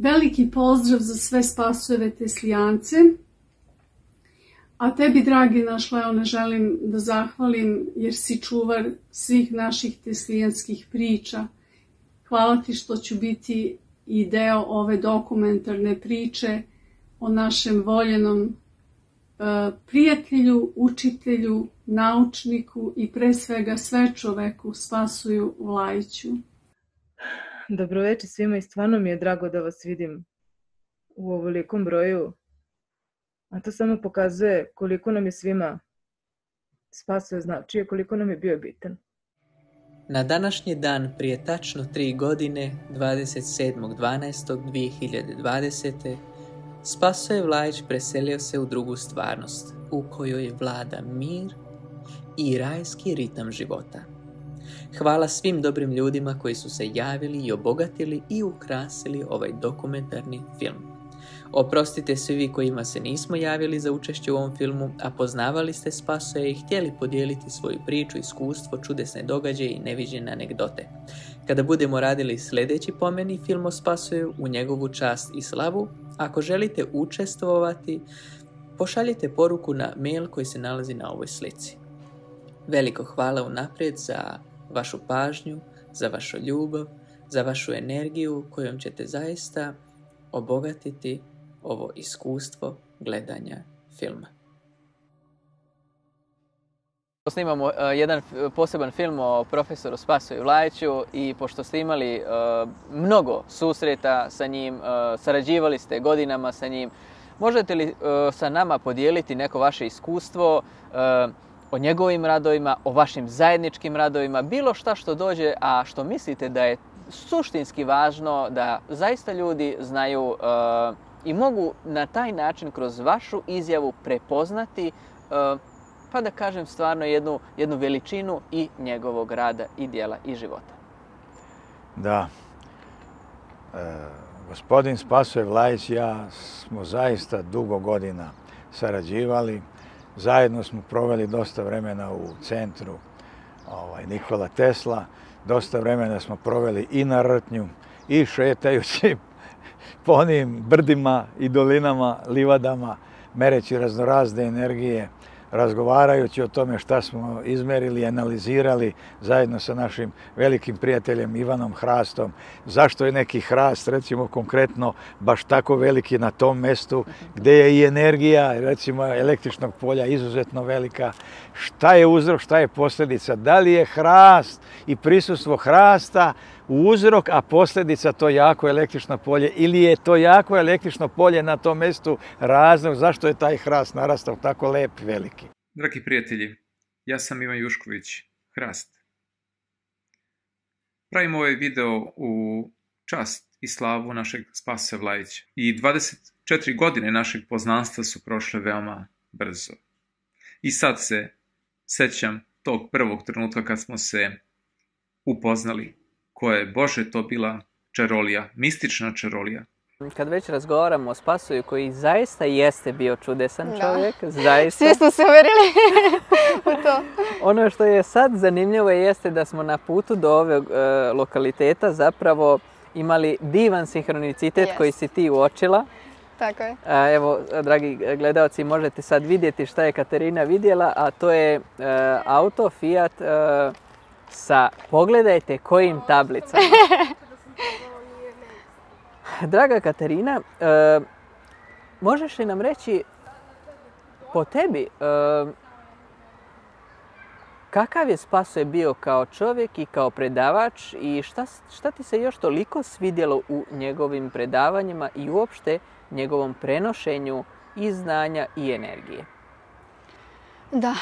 Veliki pozdrav za sve spasujeve teslijance. A tebi, dragi naš Leone, želim da zahvalim jer si čuvar svih naših teslijanskih priča. Hvala ti što ću biti i deo ove dokumentarne priče o našem voljenom uh, prijatelju, učitelju, naučniku i pre svega sve čoveku Spasuju Vlajiću. Dobroveče svima i stvarno mi je drago da vas vidim u ovolikom broju. A to samo pokazuje koliko nam je svima spasio znači, koliko nam je bio bitan. Na današnji dan prije tačno tri godine, 27.12.2020. Spasoje Vlajić preselio se u drugu stvarnost, u kojoj vlada mir i rajski ritam života. Hvala svim dobrim ljudima koji su se javili i obogatili i ukrasili ovaj dokumentarni film. Oprostite svi vi kojima se nismo javili za učešće u ovom filmu, a poznavali ste Spasoje i htjeli podijeliti svoju priču, iskustvo, čudesne događaje i neviđene anegdote. Kada budemo radili sljedeći pomeni film o Spasoju u njegovu čast i slavu, ako želite učestvovati, pošaljite poruku na mail koji se nalazi na ovoj slici. Veliko hvala unaprijed za vašu pažnju, za vašu ljubav, za vašu energiju kojom ćete zaista obogatiti ovo iskustvo gledanja filma. Snimamo uh, jedan poseban film o profesoru Spasoju Lajiću i pošto ste imali uh, mnogo susreta sa njim, uh, sarađivali ste godinama sa njim, možete li sa nama podijeliti neko vaše iskustvo o njegovim radovima, o vašim zajedničkim radovima, bilo šta što dođe, a što mislite da je suštinski važno da zaista ljudi znaju i mogu na taj način kroz vašu izjavu prepoznati uh, pa da kažem stvarno jednu, jednu veličinu i njegovog rada i dijela i života. Da. E, gospodin Spasoje Vlajić ja smo zaista dugo godina sarađivali. Zajedno smo proveli dosta vremena u centru ovaj, Nikola Tesla. Dosta vremena smo proveli i na Rtnju i šetajući po onim brdima i dolinama, livadama, mereći raznorazne energije, razgovarajući o tome šta smo izmerili, analizirali zajedno sa našim velikim prijateljem Ivanom Hrastom. Zašto je neki hrast, recimo konkretno, baš tako veliki na tom mestu gdje je i energija, recimo električnog polja izuzetno velika. Šta je uzrok, šta je posljedica? Da li je hrast i prisustvo hrasta uzrok, a posljedica to jako električno polje ili je to jako električno polje na tom mjestu razlog zašto je taj hrast narastao tako lep veliki. Dragi prijatelji, ja sam Ivan Jušković, Hrast. Pravimo ovaj video u čast i slavu našeg Spasa Vlajića. I 24 godine našeg poznanstva su prošle veoma brzo. I sad se sećam tog prvog trenutka kad smo se upoznali koja je, Bože, to bila čarolija, mistična čarolija. Kad već razgovaramo o Spasoju koji zaista jeste bio čudesan da. čovjek, zaista. Svi smo se uverili u to. Ono što je sad zanimljivo jeste da smo na putu do ove e, lokaliteta zapravo imali divan sinhronicitet yes. koji si ti uočila. Tako je. A, evo, dragi gledalci, možete sad vidjeti šta je Katerina vidjela, a to je e, auto Fiat e, sa pogledajte kojim tablicama. Draga Katarina, e, možeš li nam reći po tebi e, kakav je Spasoje bio kao čovjek i kao predavač i šta, šta ti se još toliko svidjelo u njegovim predavanjima i uopšte njegovom prenošenju i znanja i energije? Da,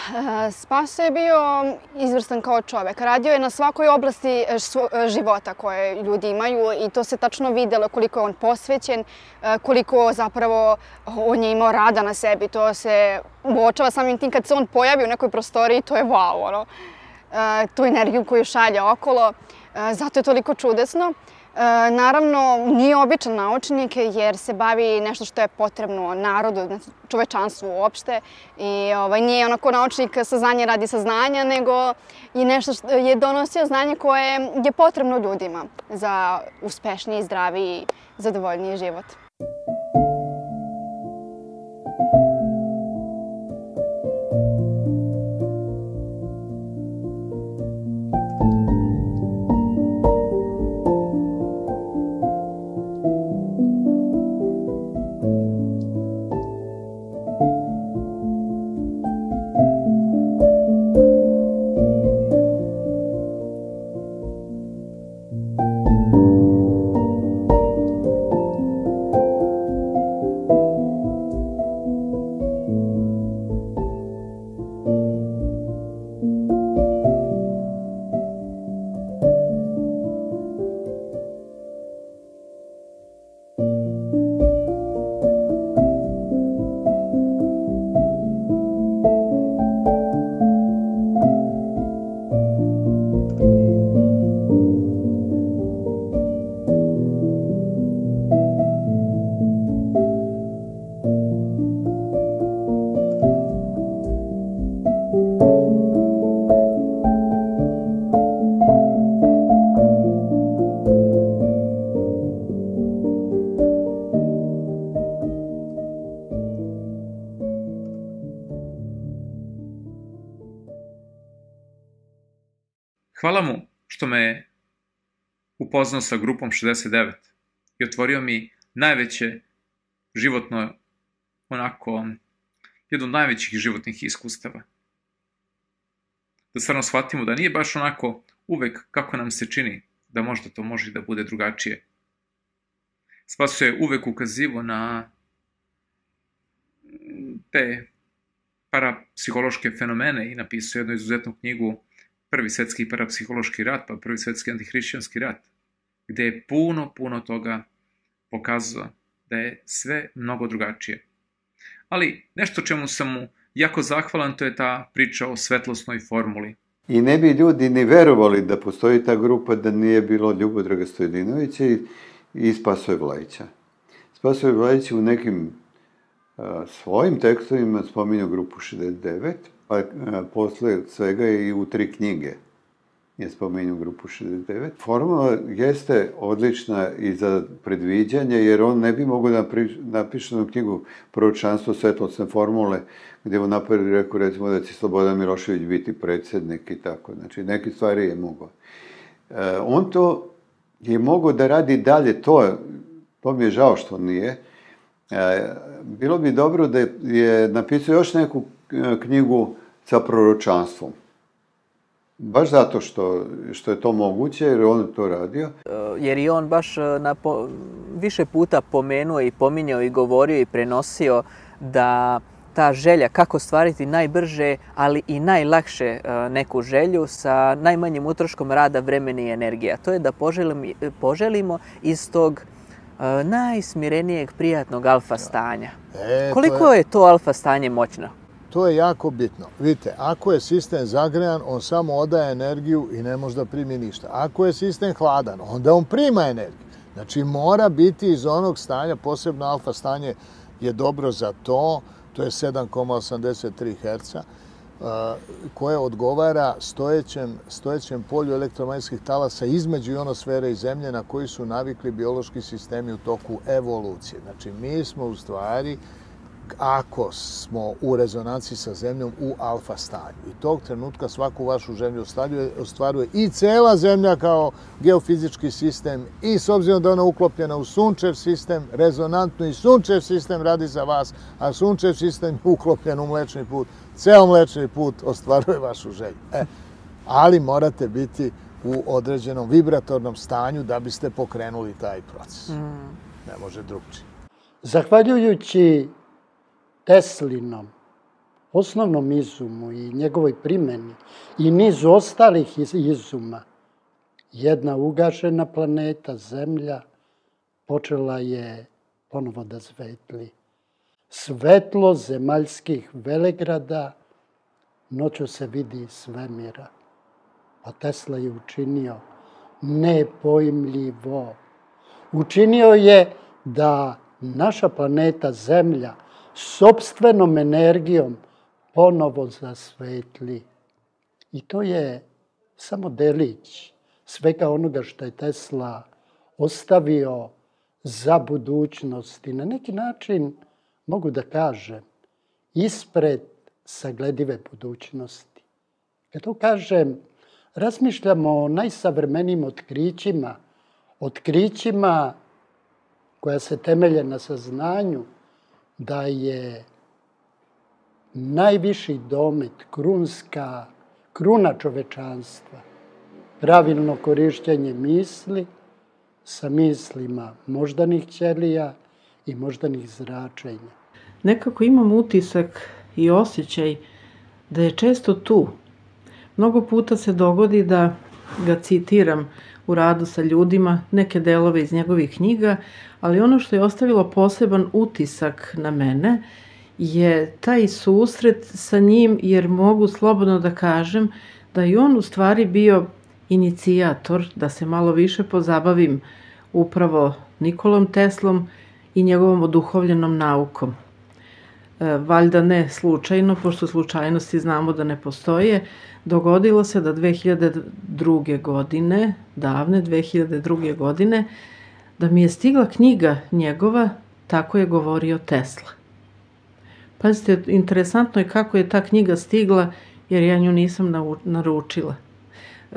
e, Spaso je bio izvrstan kao čovek. Radio je na svakoj oblasti e, e, života koje ljudi imaju i to se tačno videlo koliko je on posvećen, koliko zapravo on je imao rada na sebi. To se uočava samim tim kad se on pojavi u nekoj prostoriji, to je wow, ono. Tu energiju koju šalje okolo, zato je toliko čudesno. Naravno, nije običan naučnik jer se bavi nešto što je potrebno narodu, čovečanstvu uopšte. I ovaj, nije onako naučnik saznanje radi saznanja, nego i nešto što je donosio znanje koje je potrebno ljudima za uspešniji, zdraviji, zadovoljniji život. Upoznao sa grupom 69 i otvorio mi najveće životno, onako, jedno od najvećih životnih iskustava. Da stvarno shvatimo da nije baš onako uvek kako nam se čini, da možda to može da bude drugačije. Spaso je uvek ukazivo na te parapsihološke fenomene i napisao jednu izuzetnu knjigu prvi svetski parapsihološki rat, pa prvi svetski antihrišćanski rat, gde je puno, puno toga pokazao da je sve mnogo drugačije. Ali nešto čemu sam mu jako zahvalan, to je ta priča o svetlosnoj formuli. I ne bi ljudi ni verovali da postoji ta grupa da nije bilo Ljubodraga Stojedinovića i, i Spasoje Vlajića. Spasoje Vlajić u nekim a, svojim tekstovima spominju grupu 69, pa posle svega i u tri knjige je spomenuo grupu 69. Formula jeste odlična i za predviđanje, jer on ne bi mogao da napiše na knjigu Proročanstvo svetlosne formule, gde on napravi rekao, recimo, da će Slobodan Milošević biti predsednik i tako. Znači, neke stvari je mogao. E, on to je mogao da radi dalje, to, to mi je žao što nije. E, bilo bi dobro da je napisao još neku knjigu sa proročanstvom. Baš zato što, što je to moguće, jer on je to radio. E, jer i on baš e, na po, više puta pomenuo i pominjao i govorio i prenosio da ta želja kako stvariti najbrže, ali i najlakše e, neku želju sa najmanjim utroškom rada, vremena i energije. A to je da poželimo, poželimo iz tog najsmirenijeg, prijatnog alfa stanja. E, Koliko to je... je to alfa stanje moćno? To je jako bitno. Vidite, ako je sistem zagrejan, on samo odaje energiju i ne može da primi ništa. Ako je sistem hladan, onda on prima energiju. Znači, mora biti iz onog stanja, posebno alfa stanje je dobro za to, to je 7,83 Hz, koje odgovara stojećem, stojećem polju elektromagnetskih talasa između ionosfere i zemlje na koji su navikli biološki sistemi u toku evolucije. Znači, mi smo u stvari ako smo u rezonanciji sa zemljom u alfa stanju. I tog trenutka svaku vašu zemlju ostvaruje i cela zemlja kao geofizički sistem i s obzirom da je ona uklopljena u sunčev sistem, rezonantno i sunčev sistem radi za vas, a sunčev sistem je uklopljen u mlečni put, ceo mlečni put ostvaruje vašu želju. E, ali morate biti u određenom vibratornom stanju da biste pokrenuli taj proces. Mm. Ne može drugčije. Zahvaljujući Teslinom osnovnom izumu i njegovoj primeni i nizu ostalih izuma, jedna ugašena planeta, Zemlja, počela je ponovo da svetli. Svetlo zemaljskih velegrada noću se vidi svemira. A Tesla je učinio nepojmljivo učinio je da naša planeta Zemlja sobstvenom energijom ponovo zasvetli. I to je samo delić svega onoga što je Tesla ostavio za budućnost i na neki način mogu da kažem ispred sagledive budućnosti. Kad to kažem, razmišljamo o najsavremenijim otkrićima, otkrićima koja se temelje na saznanju da je najviši domet, krunska, kruna čovečanstva, pravilno korišćenje misli sa mislima moždanih ćelija i moždanih zračenja. Nekako imam utisak i osjećaj da je često tu. Mnogo puta se dogodi da ga citiram u radu sa ljudima, neke delove iz njegovih knjiga, ali ono što je ostavilo poseban utisak na mene je taj susret sa njim, jer mogu slobodno da kažem da je on u stvari bio inicijator da se malo više pozabavim upravo Nikolom Teslom i njegovom oduhovljenom naukom. E, valjda ne slučajno, pošto slučajnosti znamo da ne postoje, dogodilo se da 2002. godine, davne 2002. godine, da mi je stigla knjiga njegova Tako je govorio Tesla. Pazite, interesantno je kako je ta knjiga stigla, jer ja nju nisam naručila.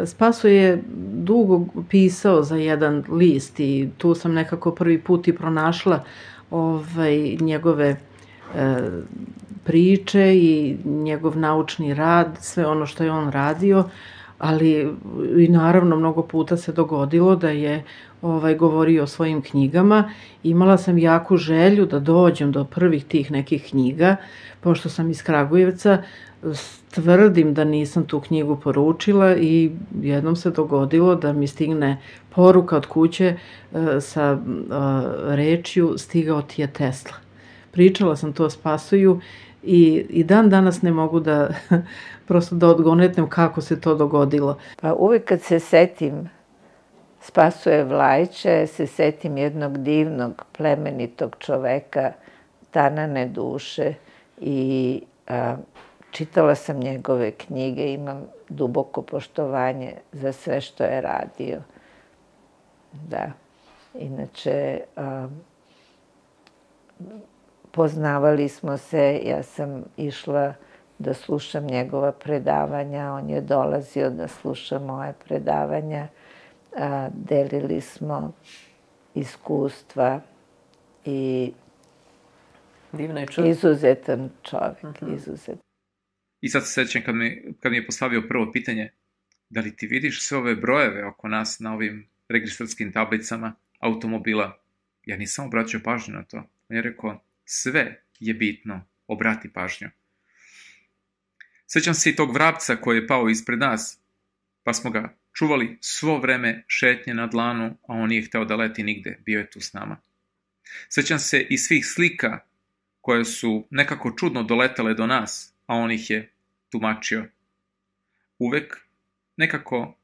Spaso je dugo pisao za jedan list i tu sam nekako prvi put i pronašla ovaj, njegove priče i njegov naučni rad, sve ono što je on radio, ali i naravno mnogo puta se dogodilo da je ovaj, govorio o svojim knjigama. Imala sam jaku želju da dođem do prvih tih nekih knjiga, pošto sam iz Kragujevca, tvrdim da nisam tu knjigu poručila i jednom se dogodilo da mi stigne poruka od kuće e, sa e, rečju stigao ti je Tesla. Pričala sam to Spasuju i, i dan danas ne mogu da prosto da odgonetnem kako se to dogodilo. Pa uvek kad se setim Spasuje Vlajče, se setim jednog divnog, plemenitog čoveka, tanane duše i a, čitala sam njegove knjige, imam duboko poštovanje za sve što je radio. Da. Inače, a, poznavali smo se, ja sam išla da slušam njegova predavanja, on je dolazio da sluša moje predavanja, a, delili smo iskustva i Divno je čovjek. Izuzetan čovjek, uh mhm. -huh. izuzetan. I sad se sećam kad mi, kad mi je postavio prvo pitanje, da li ti vidiš sve ove brojeve oko nas na ovim registarskim tablicama automobila? Ja nisam obraćao pažnju na to. On je rekao, sve je bitno, obrati pažnju. Sećam se i tog vrapca koji je pao ispred nas, pa smo ga čuvali svo vreme šetnje na dlanu, a on nije hteo da leti nigde, bio je tu s nama. Sećam se i svih slika koje su nekako čudno doletale do nas, a on ih je tumačio. Uvek nekako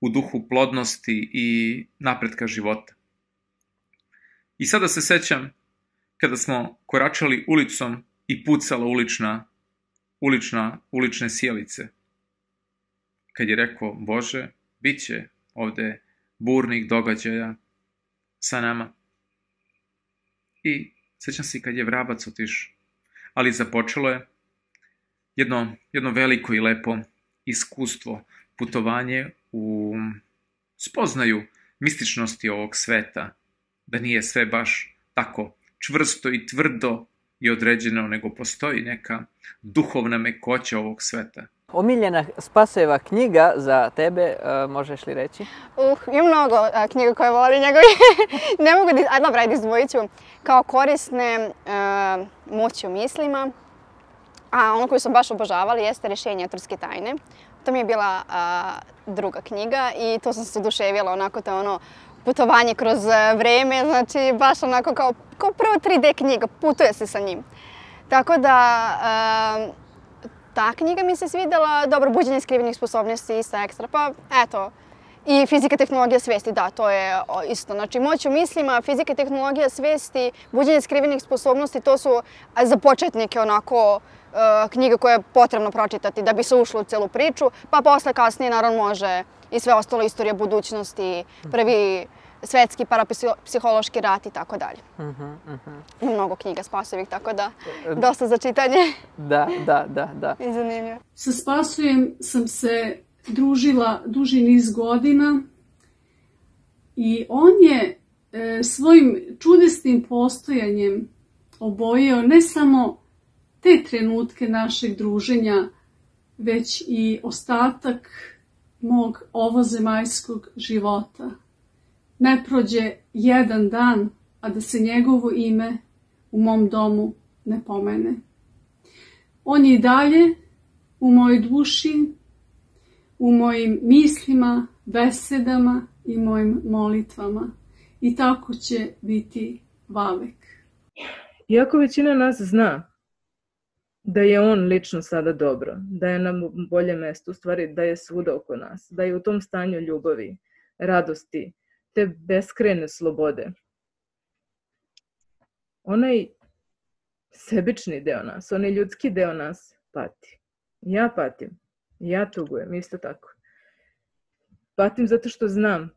u duhu plodnosti i napretka života. I sada se sećam kada smo koračali ulicom i pucala ulična, ulična, ulične sjelice. Kad je rekao, Bože, bit će ovde burnih događaja sa nama. I sećam se kad je vrabac otišao. Ali započelo je jedno, jedno veliko i lepo iskustvo, putovanje u spoznaju mističnosti ovog sveta, da nije sve baš tako čvrsto i tvrdo i određeno, nego postoji neka duhovna mekoća ovog sveta. Omiljena Spaseva knjiga za tebe, uh, možeš li reći? Uh, ima mnogo uh, knjiga koje volim njegovi. ne mogu da... Ajde, dobra, ajde, izdvojit ću. Kao korisne uh, moći u mislima. A ono koju sam baš obožavala jeste Rešenje turske tajne. To mi je bila uh, druga knjiga i to sam se oduševila onako to ono putovanje kroz vreme, znači baš onako kao, kao prvo 3D knjiga, putuje se sa njim. Tako da, uh, ta knjiga mi se svidela, dobro, buđenje skrivenih sposobnosti, isto ekstra, pa eto. I fizika tehnologija svesti, da, to je isto. Znači, moć u mislima, fizika tehnologija svesti, buđenje skrivenih sposobnosti, to su za početnike onako knjiga koje je potrebno pročitati da bi se ušlo u celu priču, pa posle kasnije naravno može i sve ostalo istorija budućnosti, prvi svetski parapsihološki rat i tako dalje. Mhm, mhm. Mnogo knjiga Spasovih, tako da dosta za čitanje. Da, da, da, da. I zanimljivo. Sa Spasojem sam se družila duži niz godina i on je e, svojim čudesnim postojanjem obojio ne samo te trenutke našeg druženja, već i ostatak mog ovozemaljskog života. Ne prođe jedan dan, a da se njegovo ime u mom domu ne pomene. On je i dalje u mojoj duši, u mojim mislima, besedama i mojim molitvama. I tako će biti vavek. Iako većina nas zna da je on lično sada dobro, da je na boljem mestu, u stvari da je svuda oko nas, da je u tom stanju ljubavi, radosti, te beskrene slobode. Onaj sebični deo nas, onaj ljudski deo nas pati. Ja patim, ja tugujem, isto tako. Patim zato što znam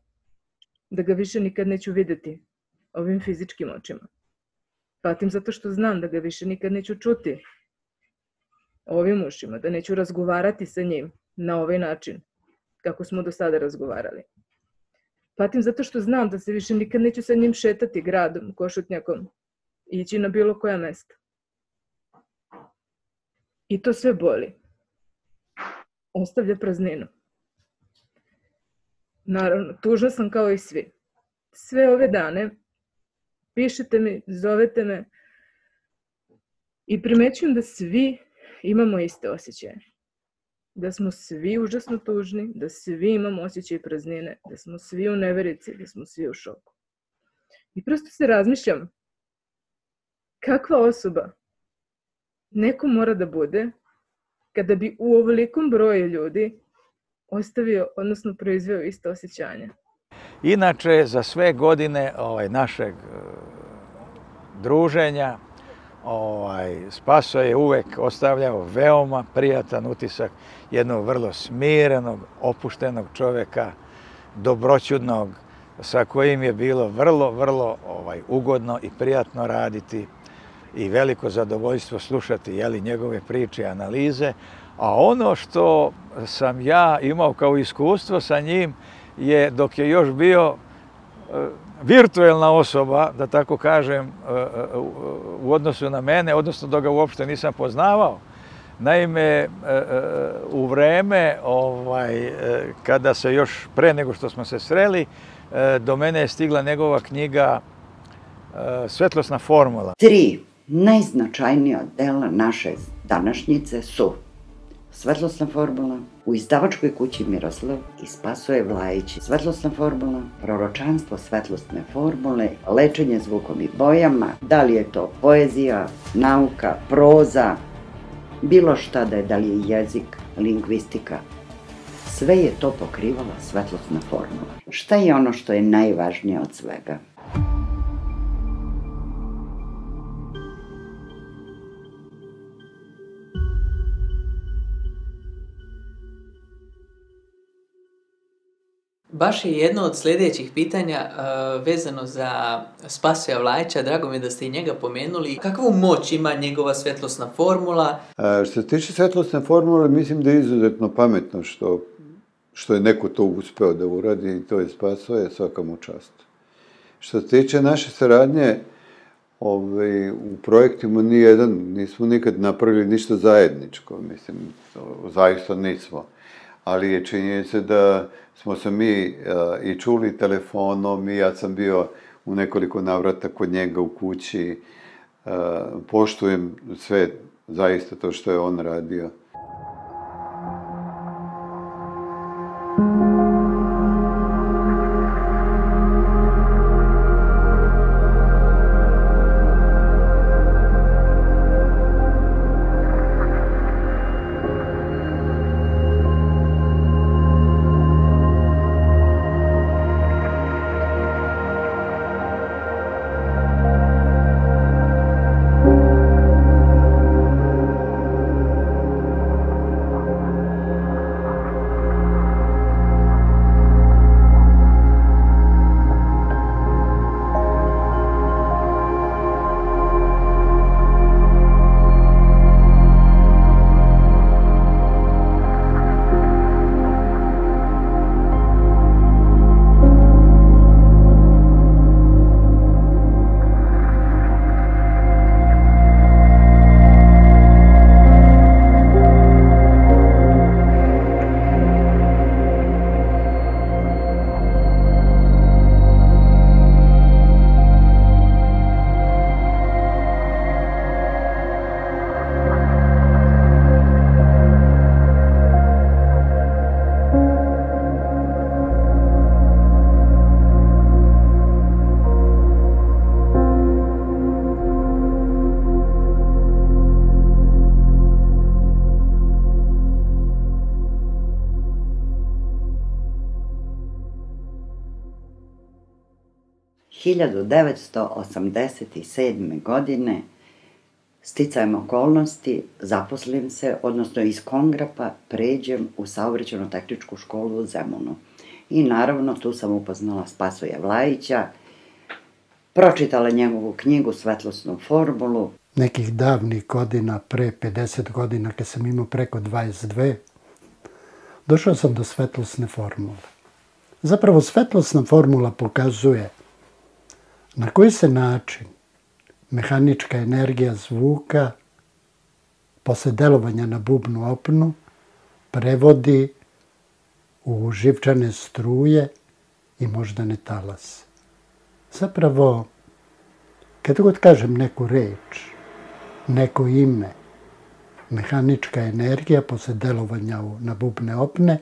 da ga više nikad neću videti ovim fizičkim očima. Patim zato što znam da ga više nikad neću čuti ovim ušima, da neću razgovarati sa njim na ovaj način, kako smo do sada razgovarali. Patim zato što znam da se više nikad neću sa njim šetati gradom, košutnjakom, ići na bilo koja mesta. I to sve boli. Ostavlja prazninu. Naravno, tužna sam kao i svi. Sve ove dane pišete mi, zovete me i primećujem da svi imamo iste osjećaje. Da smo svi užasno tužni, da svi imamo osjećaj praznine, da smo svi u neverici, da smo svi u šoku. I prosto se razmišljam, kakva osoba neko mora da bude kada bi u ovolikom broju ljudi ostavio, odnosno proizveo isto osjećanje. Inače, za sve godine ovaj, našeg uh, druženja, ovaj, Spaso je uvek ostavljao veoma prijatan utisak jednog vrlo smirenog, opuštenog čoveka, dobroćudnog, sa kojim je bilo vrlo, vrlo ovaj, ugodno i prijatno raditi i veliko zadovoljstvo slušati jeli, njegove priče i analize. A ono što sam ja imao kao iskustvo sa njim je dok je još bio virtuelna osoba, da tako kažem, e, e, u odnosu na mene, odnosno da ga uopšte nisam poznavao. Naime, e, u vreme ovaj, kada se još pre nego što smo se sreli, do mene je stigla njegova knjiga Svetlosna formula. Tri najznačajnija dela naše današnjice su Svetlosna formula, u izdavačkoj kući Miroslav i Spasoje Vlajić. Svetlosna formula, proročanstvo svetlosne formule, lečenje zvukom i bojama, da li je to poezija, nauka, proza, bilo šta da je, da li je jezik, lingvistika, sve je to pokrivala svetlosna formula. Šta je ono što je najvažnije od svega? Baš je jedno od sljedećih pitanja uh, vezano za Spasoja Vlajića. Drago mi je da ste i njega pomenuli. Kakvu moć ima njegova svetlosna formula? A, što se tiče svetlosne formule, mislim da je izuzetno pametno što, što je neko to uspeo da uradi i to je Spasoje, svaka mu čast. Što se tiče naše saradnje, ovaj, u projektima ni jedan, nismo nikad napravili ništa zajedničko, mislim, zaista nismo ali je činjenica da smo se mi uh, i čuli telefonom i ja sam bio u nekoliko navrata kod njega u kući. Uh, poštujem sve zaista to što je on radio. 1987. godine sticajem okolnosti zaposlim se, odnosno iz Kongrapa pređem u saobraćenu tehničku školu u Zemunu. I naravno tu sam upoznala Spasoja Vlajića, pročitala njegovu knjigu Svetlosnu formulu. Nekih davnih godina, pre 50 godina, kad sam imao preko 22, došao sam do svetlosne formule. Zapravo svetlosna formula pokazuje na koji se način mehanička energija zvuka posle delovanja na bubnu opnu prevodi u živčane struje i moždane talase. Zapravo, kada god kažem neku reč, neko ime, mehanička energija posle delovanja na bubne opne,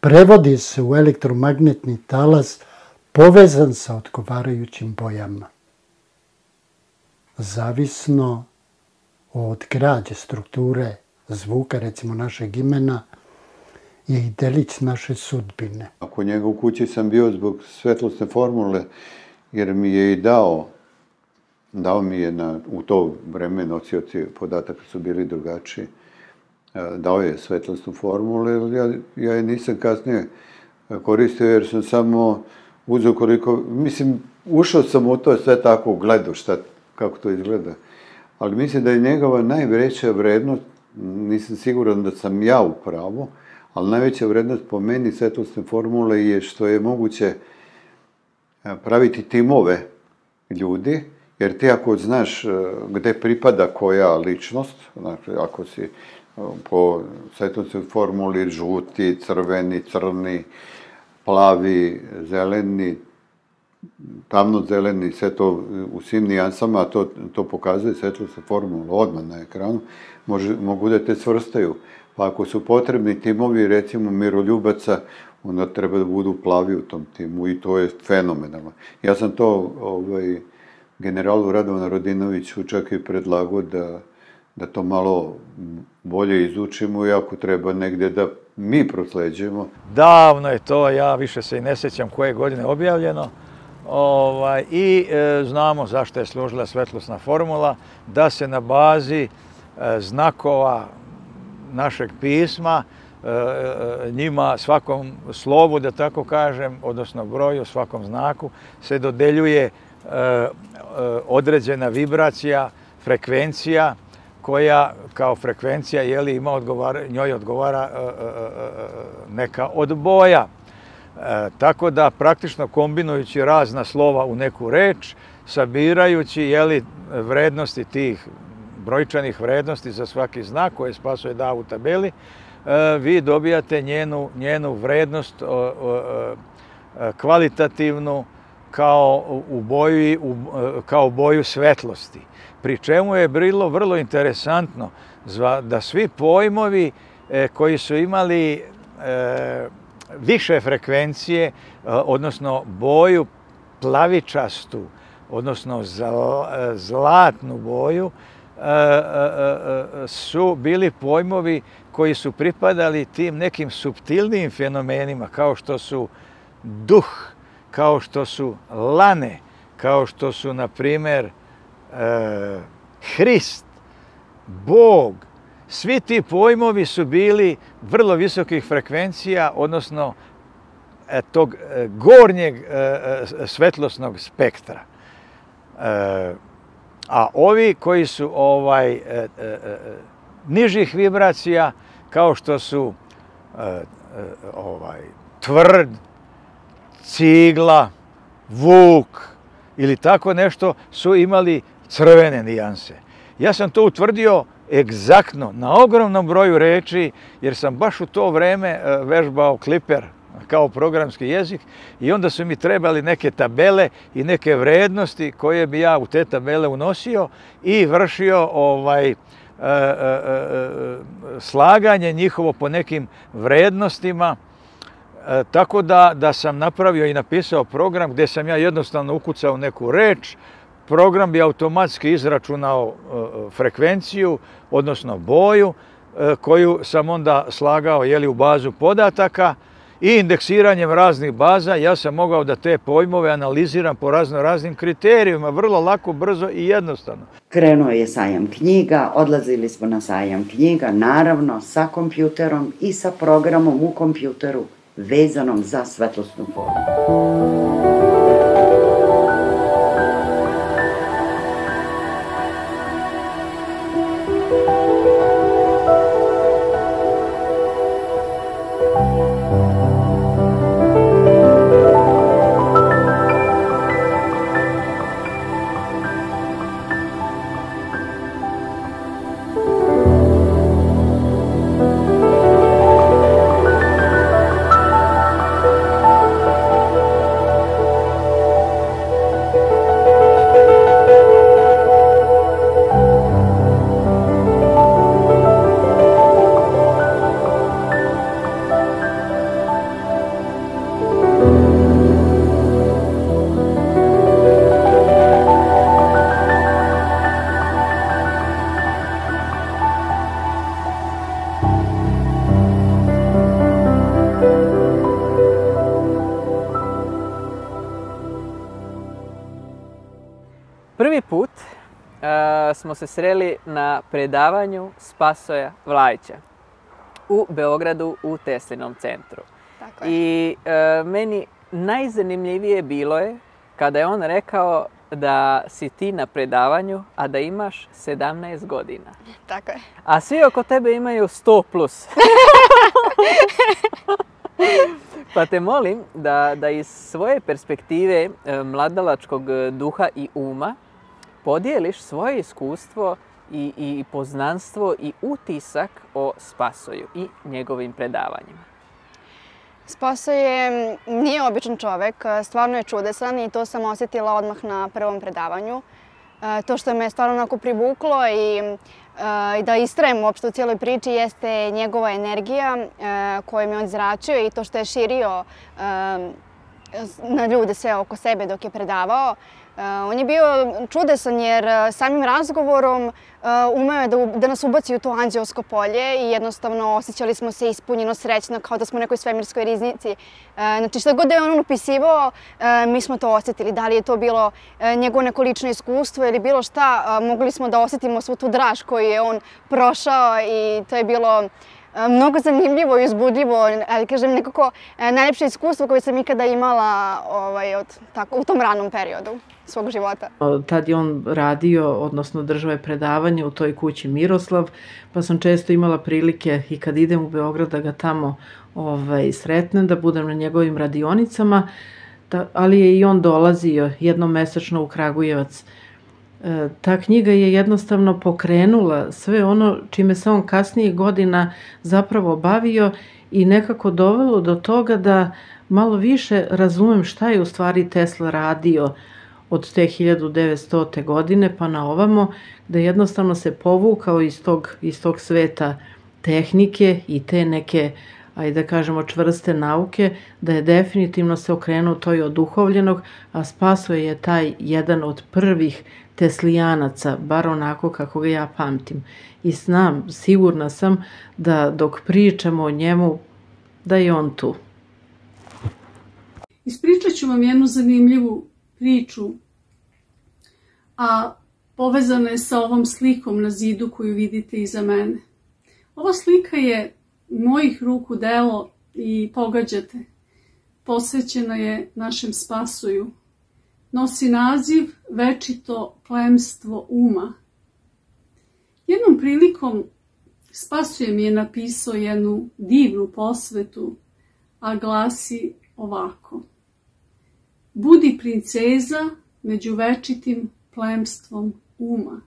prevodi se u elektromagnetni talas povezan sa odgovarajućim bojama. Zavisno od građe strukture zvuka, recimo našeg imena, je i delić naše sudbine. Ako njega u kući sam bio zbog svetlosne formule, jer mi je i dao, dao mi je na, u to vreme nosioci podataka su bili drugačiji, dao je svetlosnu formulu, ja, ja je nisam kasnije koristio jer sam samo uzeo koliko, mislim, ušao sam u to sve tako, gledao šta, kako to izgleda. Ali mislim da je njegova najveća vrednost, nisam siguran da sam ja u pravu, ali najveća vrednost po meni svetlosne formule je što je moguće praviti timove ljudi, jer ti ako znaš gde pripada koja ličnost, znači ako si po svetlosnoj formuli žuti, crveni, crni, plavi, zeleni, tamno-zeleni, sve to u svim nijansama, to, to pokazuje svetlosna formula odmah na ekranu, može, mogu da te svrstaju. Pa ako su potrebni timovi, recimo, miroljubaca, onda treba da budu plavi u tom timu i to je fenomenalno. Ja sam to ovaj, generalu Radovana Rodinoviću čak i predlagao da, da to malo bolje izučimo i ako treba negde da mi prosleđujemo. Davno je to, ja više se i ne sećam koje godine objavljeno. Ovaj, I e, znamo zašto je služila svetlosna formula, da se na bazi e, znakova našeg pisma e, e, njima svakom slovu, da tako kažem, odnosno broju, svakom znaku, se dodeljuje e, određena vibracija, frekvencija, koja kao frekvencija jeli, ima odgovara, njoj odgovara neka od boja. E, tako da praktično kombinujući razna slova u neku reč, sabirajući jeli, vrednosti tih brojčanih vrednosti za svaki znak koje spasuje da u tabeli, e, vi dobijate njenu, njenu vrednost o, o, kvalitativnu kao u boju, u, kao boju svetlosti. Pri čemu je bilo vrlo interesantno da svi pojmovi e, koji su imali e, više frekvencije, odnosno boju plavičastu, odnosno zlatnu boju, su bili pojmovi koji su pripadali tim nekim subtilnim fenomenima, kao što su duh, kao što su lane, kao što su, na primer, Hrist, Bog, svi ti pojmovi su bili vrlo visokih frekvencija, odnosno e, tog e, gornjeg svetlosnog spektra. A ovi koji su ovaj nižih vibracija, kao što su ovaj tvrd, cigla, vuk ili tako nešto, su imali crvene nijanse. Ja sam to utvrdio egzaktno, na ogromnom broju reči, jer sam baš u to vreme e, vežbao kliper kao programski jezik i onda su mi trebali neke tabele i neke vrednosti koje bi ja u te tabele unosio i vršio ovaj e, e, slaganje njihovo po nekim vrednostima. Tako da, da sam napravio i napisao program gdje sam ja jednostavno ukucao neku reč, program bi automatski izračunao e, frekvenciju, odnosno boju, e, koju sam onda slagao jeli, u bazu podataka I indeksiranjem raznih baza ja sam mogao da te pojmove analiziram po razno raznim kriterijima, vrlo lako, brzo i jednostavno. Krenuo je sajam knjiga, odlazili smo na sajam knjiga, naravno sa kompjuterom i sa programom u kompjuteru vezanom za svetlosnu formu. Prvi put uh, smo se sreli na predavanju Spasoja Vlajića u Beogradu u Teslinom centru. Tako je. I uh, meni najzanimljivije bilo je kada je on rekao da si ti na predavanju, a da imaš 17 godina. Tako je. A svi oko tebe imaju 100 plus. pa te molim da, da iz svoje perspektive e, mladalačkog duha i uma podijeliš svoje iskustvo i, i poznanstvo i utisak o Spasoju i njegovim predavanjima. Spaso je, nije običan čovek, stvarno je čudesan i to sam osjetila odmah na prvom predavanju. E, to što me stvarno onako privuklo i, e, i da istrajem uopšte u cijeloj priči jeste njegova energija e, koju mi on zračio i to što je širio na ljude sve oko sebe dok je predavao. On je bio čudesan jer samim razgovorom umeo je da, da nas ubaci u to anđeosko polje i jednostavno osjećali smo se ispunjeno srećno kao da smo u nekoj svemirskoj riznici. Znači šta god da je on upisivao, mi smo to osjetili. Da li je to bilo njegovo neko lično iskustvo ili bilo šta, mogli smo da osjetimo svu tu draž koju je on prošao i to je bilo mnogo zanimljivo i uzbudljivo, ali kažem nekako najljepše iskustvo koje sam ikada imala ovaj, od, tako, u tom ranom periodu svog života. Tad je on radio, odnosno držao je predavanje u toj kući Miroslav, pa sam često imala prilike i kad idem u Beograd da ga tamo ovaj, sretnem, da budem na njegovim radionicama, ta, ali je i on dolazio jednom mesečno u Kragujevac. E, ta knjiga je jednostavno pokrenula sve ono čime se on kasnije godina zapravo bavio i nekako dovelo do toga da malo više razumem šta je u stvari Tesla radio, od te 1900. godine pa na ovamo, da jednostavno se povukao iz tog, iz tog sveta tehnike i te neke, ajde da kažemo, čvrste nauke, da je definitivno se okrenuo toj od duhovljenog, a Spaso je taj jedan od prvih teslijanaca, bar onako kako ga ja pamtim. I znam, sigurna sam da dok pričamo o njemu, da je on tu. Ispričat ću vam jednu zanimljivu priču, a povezana je sa ovom slikom na zidu koju vidite iza mene. Ova slika je mojih ruku delo i pogađate. Posvećena je našem spasuju. Nosi naziv Večito plemstvo uma. Jednom prilikom Spasuje mi je napisao jednu divnu posvetu, a glasi ovako. Budi princeza među večitim plemstvom uma.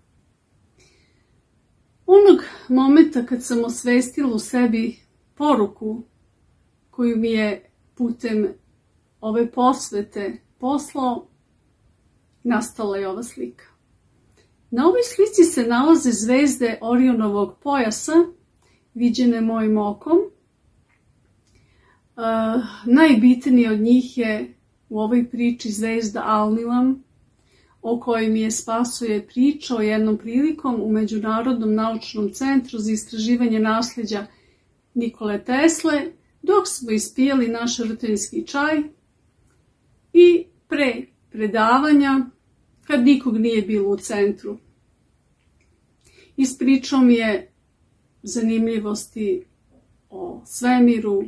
Onog momenta kad sam osvestila u sebi poruku koju mi je putem ove posvete poslao, nastala je ova slika. Na ovoj slici se nalaze zvezde Orionovog pojasa, viđene mojim okom. Uh, najbitniji od njih je u ovoj priči zvezda Alnilam, o kojoj mi je Spasoje pričao jednom prilikom u Međunarodnom naučnom centru za istraživanje nasljeđa Nikole Tesle dok smo ispijeli naš rtenjski čaj i pre predavanja, kad nikog nije bilo u centru. Ispričao mi je zanimljivosti o svemiru,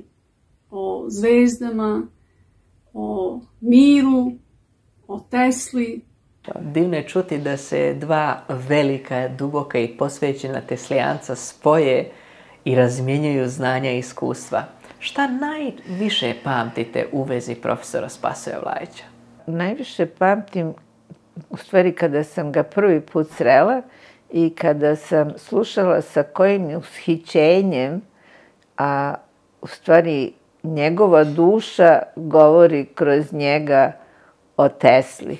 o zvezdama, o miru, o Tesli. Divno je čuti da se dva velika, duboka i posvećena teslijanca spoje i razmjenjuju znanja i iskustva. Šta najviše pamtite u vezi profesora Spasoja Vlajića? Najviše pamtim u stvari kada sam ga prvi put srela i kada sam slušala sa kojim ushićenjem, a u stvari njegova duša govori kroz njega o Tesli.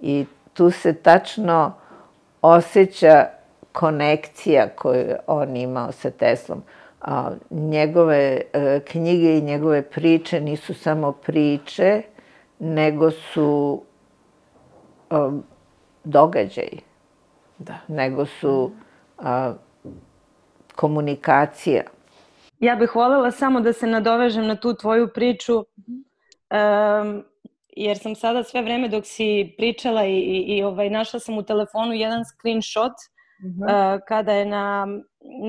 I tu se tačno osjeća konekcija koju on imao sa Teslom. A, njegove e, knjige i njegove priče nisu samo priče, nego su a, događaji. Da. Nego su a, komunikacija. Ja bih voljela samo da se nadovežem na tu tvoju priču, um, jer sam sada sve vreme dok si pričala i, i, i ovaj, našla sam u telefonu jedan screenshot uh -huh. uh, kada je na,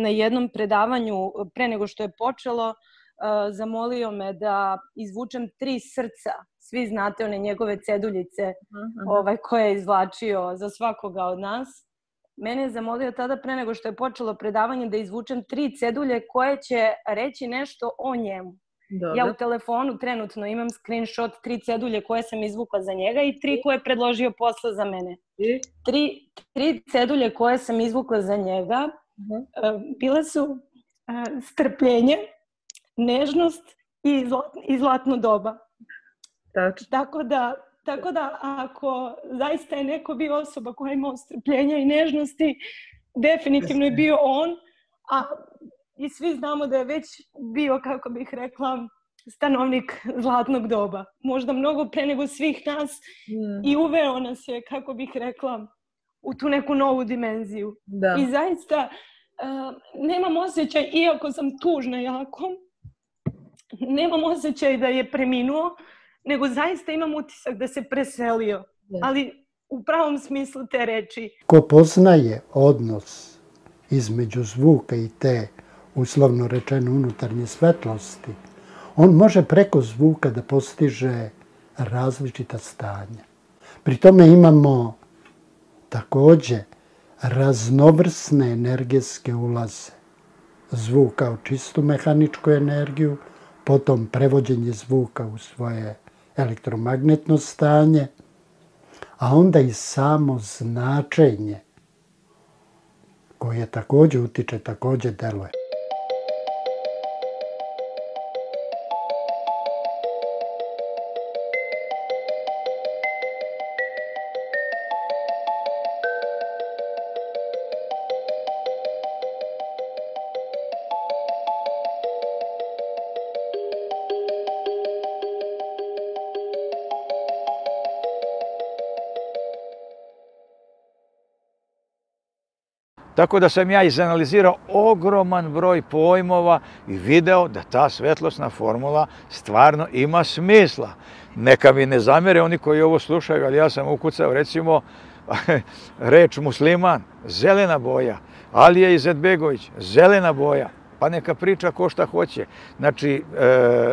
na jednom predavanju, pre nego što je počelo, uh, zamolio me da izvučem tri srca. Svi znate one njegove ceduljice uh -huh. ovaj, koje je izvlačio za svakoga od nas mene je zamolio tada pre nego što je počelo predavanje da izvučem tri cedulje koje će reći nešto o njemu. Dobre. Ja u telefonu trenutno imam screenshot tri cedulje koje sam izvukla za njega i tri koje je predložio posle za mene. I? Tri, tri cedulje koje sam izvukla za njega uh -huh. bile su strpljenje, nežnost i, zlat, i zlatno doba. Tačno. Tako da Tako da ako zaista je neko bio osoba koja ima strpljenja i nežnosti, definitivno je bio on, a i svi znamo da je već bio, kako bih rekla, stanovnik zlatnog doba. Možda mnogo pre nego svih nas mm. i uveo nas je, kako bih rekla, u tu neku novu dimenziju. Da. I zaista uh, nemam osjećaj, iako sam tužna jako, nemam osjećaj da je preminuo, nego zaista imam utisak da se preselio. Ali u pravom smislu te reči. Ko poznaje odnos između zvuka i te, uslovno rečeno, unutarnje svetlosti, on može preko zvuka da postiže različita stanja. Pri tome imamo takođe raznovrsne energetske ulaze. Zvuk kao čistu mehaničku energiju, potom prevođenje zvuka u svoje elektromagnetno stanje, a onda i samo značenje koje takođe utiče, takođe deluje. Tako da sam ja izanalizirao ogroman broj pojmova i video da ta svetlosna formula stvarno ima smisla. Neka mi ne zamere oni koji ovo slušaju, ali ja sam ukucao recimo reč musliman, zelena boja, Alija Izetbegović, zelena boja, pa neka priča ko šta hoće. Znači, e, e, e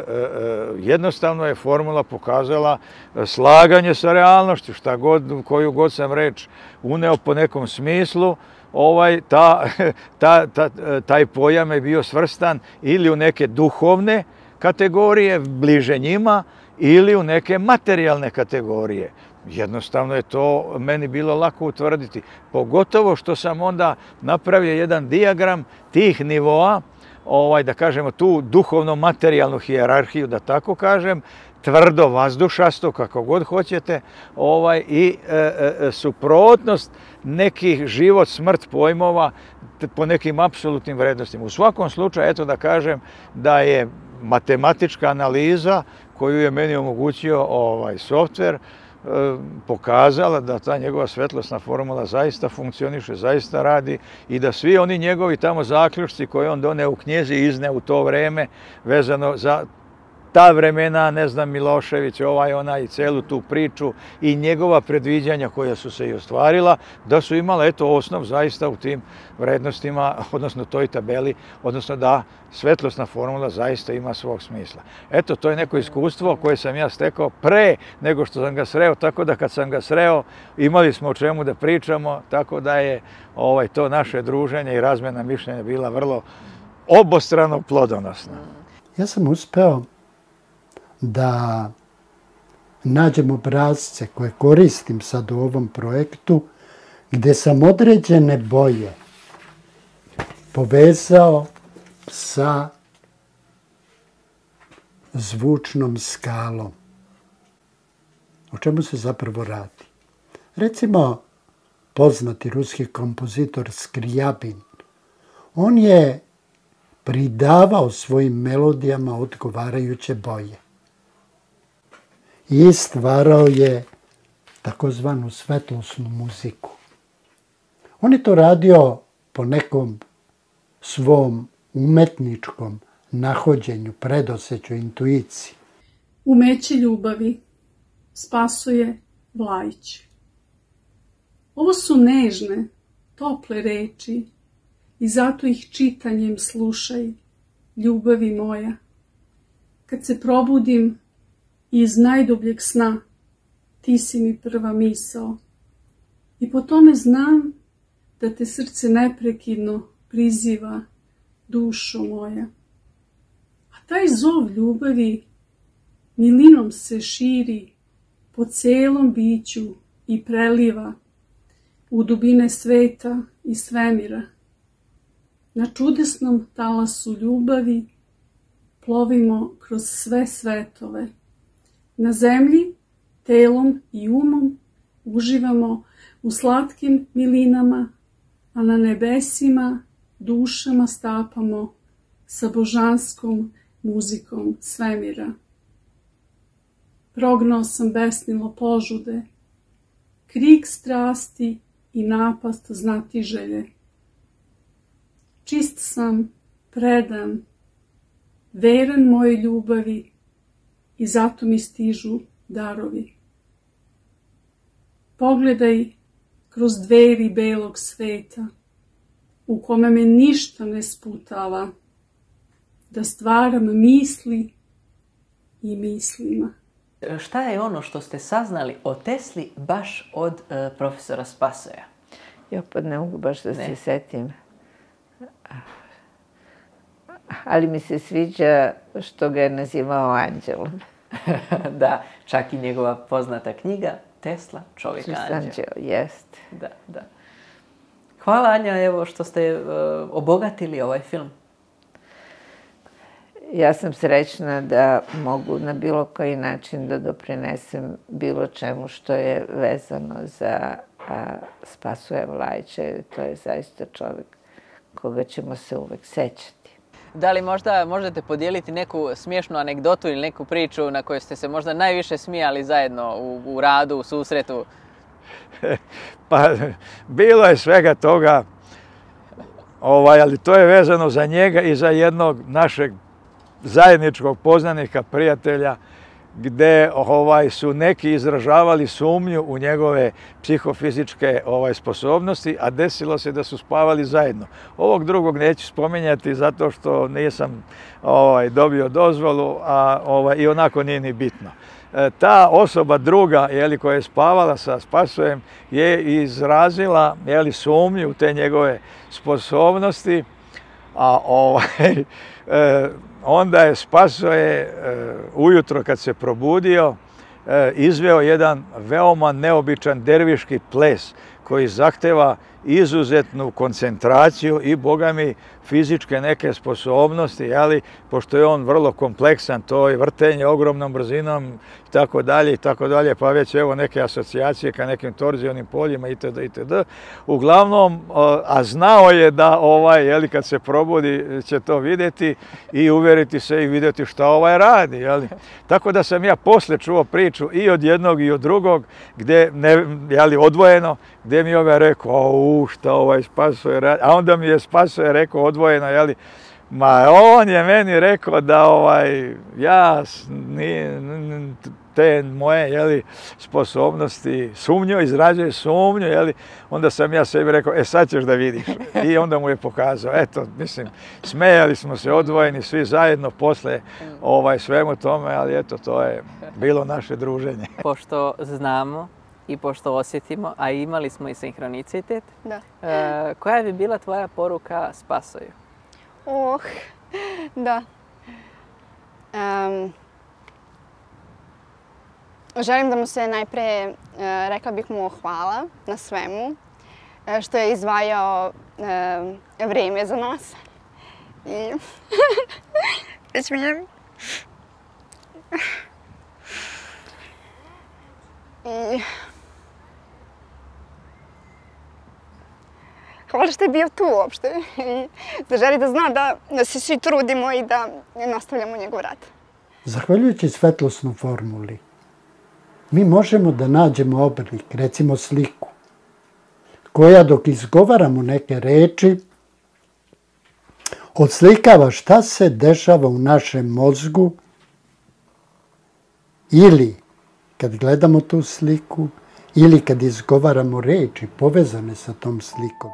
jednostavno je formula pokazala slaganje sa realnošću, šta god, koju god sam reč uneo po nekom smislu, ovaj, ta, ta, ta, taj pojam je bio svrstan ili u neke duhovne kategorije, bliže njima, ili u neke materijalne kategorije. Jednostavno je to meni bilo lako utvrditi. Pogotovo što sam onda napravio jedan diagram tih nivoa, ovaj, da kažemo tu duhovno-materijalnu hijerarhiju, da tako kažem, tvrdo vazdušasto, kako god hoćete, ovaj, i e, e, suprotnost nekih život, smrt pojmova po nekim apsolutnim vrednostima. U svakom slučaju, eto da kažem da je matematička analiza koju je meni omogućio ovaj softver, pokazala da ta njegova svetlosna formula zaista funkcioniše, zaista radi i da svi oni njegovi tamo zaključci koje on doneo u knjezi izne u to vreme vezano za ta vremena, ne znam, Milošević, ovaj, ona i celu tu priču i njegova predviđanja koja su se i ostvarila, da su imala, eto, osnov zaista u tim vrednostima, odnosno toj tabeli, odnosno da svetlosna formula zaista ima svog smisla. Eto, to je neko iskustvo koje sam ja stekao pre nego što sam ga sreo, tako da kad sam ga sreo, imali smo o čemu da pričamo, tako da je ovaj to naše druženje i razmena mišljenja bila vrlo obostrano plodonosna. Ja sam uspeo da nađem obrazce koje koristim sad u ovom projektu, gde sam određene boje povezao sa zvučnom skalom. O čemu se zapravo radi? Recimo, poznati ruski kompozitor Skrijabin, on je pridavao svojim melodijama odgovarajuće boje i stvarao je takozvanu svetlosnu muziku. On je to radio po nekom svom umetničkom nahođenju, predoseću, intuiciji. Umeće ljubavi spasuje Vlajić. Ovo su nežne, tople reči i zato ih čitanjem slušaj, ljubavi moja. Kad se probudim, iz najdubljeg sna ti si mi prva misao. I po tome znam da te srce neprekidno priziva dušo moja. A taj zov ljubavi milinom se širi po celom biću i preliva u dubine sveta i svemira. Na čudesnom talasu ljubavi plovimo kroz sve svetove na zemlji, telom i umom uživamo u slatkim milinama, a na nebesima dušama stapamo sa božanskom muzikom svemira. Prognao sam besnilo požude, krik strasti i napast znati želje. Čist sam, predan, veran moje ljubavi, i zato mi stižu darovi. Pogledaj kroz dveri belog sveta, u kome me ništa ne sputava, da stvaram misli i mislima. Šta je ono što ste saznali o Tesli baš od uh, profesora Spasoja? Ja pa ne mogu baš da ne. se setim. Ali mi se sviđa što ga je nazivao anđelom. da, čak i njegova poznata knjiga Tesla, čovjek anđeo. Anđeo, jest. Da, da. Hvala Anja, evo što ste uh, obogatili ovaj film. Ja sam srećna da mogu na bilo koji način da doprinesem bilo čemu što je vezano za a, Spasuje Vlajića. To je zaista čovjek koga ćemo se uvek sećati. Da li možda možete podijeliti neku smiješnu anegdotu ili neku priču na kojoj ste se možda najviše smijali zajedno u, u radu, u susretu? pa, bilo je svega toga, ovaj, ali to je vezano za njega i za jednog našeg zajedničkog poznanika, prijatelja, gde ovaj su neki izražavali sumnju u njegove psihofizičke ovaj sposobnosti, a desilo se da su spavali zajedno. Ovog drugog neću spominjati zato što nisam ovaj dobio dozvolu, a ovaj i onako nije ni bitno. E, ta osoba druga, je koja je spavala sa Spasojem, je izrazila je sumnju u te njegove sposobnosti, a ovaj e, onda je Spaso je e, ujutro kad se probudio e, izveo jedan veoma neobičan derviški ples koji zahteva izuzetnu koncentraciju i, boga mi, fizičke neke sposobnosti, jeli, pošto je on vrlo kompleksan, to je vrtenje ogromnom brzinom i tako dalje i tako dalje, pa već evo neke asocijacije ka nekim torzionim poljima itd. itd. Uglavnom, a znao je da ovaj, jeli, kad se probudi će to vidjeti i uvjeriti se i vidjeti šta ovaj radi, jeli. Tako da sam ja posle čuo priču i od jednog i od drugog, gdje, ne, jeli, odvojeno, gdje mi ovaj rekao, u, šta ovaj spasuje radi, a onda mi je spasuje rekao odvojeno, jeli, ma on je meni rekao da ovaj, ja ni, te moje jeli, sposobnosti sumnju, izrađuje sumnju, jeli, onda sam ja sebi rekao, e sad ćeš da vidiš. I onda mu je pokazao, eto, mislim, smejali smo se odvojeni svi zajedno posle ovaj, svemu tome, ali eto, to je bilo naše druženje. Pošto znamo i pošto osjetimo, a imali smo i sinhronicitet, Da. e, koja bi bila tvoja poruka Spasoju? Oh, da. Um, želim da mu se najpre, e, rekla bih mu hvala na svemu, e, što je izvajao e, vrijeme za nas. I... Izvinjam. I... Hvala što je bio tu uopšte i da želi da zna da, da se svi trudimo i da nastavljamo njegov rad. Zahvaljujući svetlosnu formuli, mi možemo da nađemo oblik, recimo sliku, koja dok izgovaramo neke reči, odslikava šta se dešava u našem mozgu ili kad gledamo tu sliku ili kad izgovaramo reči povezane sa tom slikom.